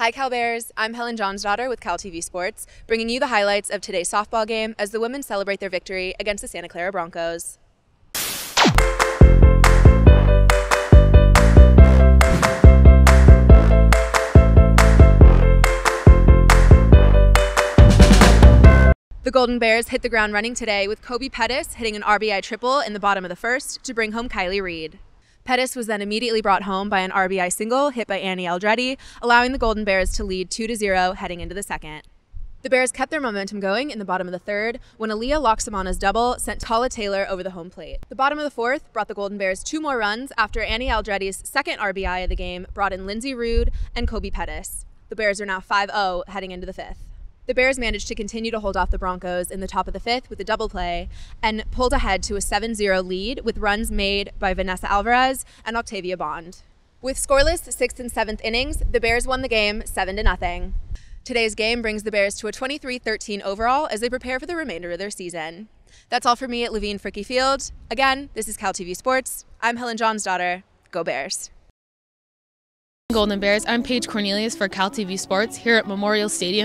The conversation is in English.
Hi, Cal Bears. I'm Helen Jonsdottir with Cal TV Sports, bringing you the highlights of today's softball game as the women celebrate their victory against the Santa Clara Broncos. The Golden Bears hit the ground running today with Kobe Pettis hitting an RBI triple in the bottom of the first to bring home Kylie Reed. Pettis was then immediately brought home by an RBI single hit by Annie Aldrete, allowing the Golden Bears to lead 2 0 heading into the second. The Bears kept their momentum going in the bottom of the third when Aaliyah Loxamana's double sent Tala Taylor over the home plate. The bottom of the fourth brought the Golden Bears two more runs after Annie Aldrete's second RBI of the game brought in Lindsey Rude and Kobe Pettis. The Bears are now 5 0 heading into the fifth. The Bears managed to continue to hold off the Broncos in the top of the fifth with a double play and pulled ahead to a 7 0 lead with runs made by Vanessa Alvarez and Octavia Bond. With scoreless sixth and seventh innings, the Bears won the game 7 0. Today's game brings the Bears to a 23 13 overall as they prepare for the remainder of their season. That's all for me at Levine Fricke Field. Again, this is Cal TV Sports. I'm Helen Jonsdottir. Go Bears. Golden Bears. I'm Paige Cornelius for Cal TV Sports here at Memorial Stadium.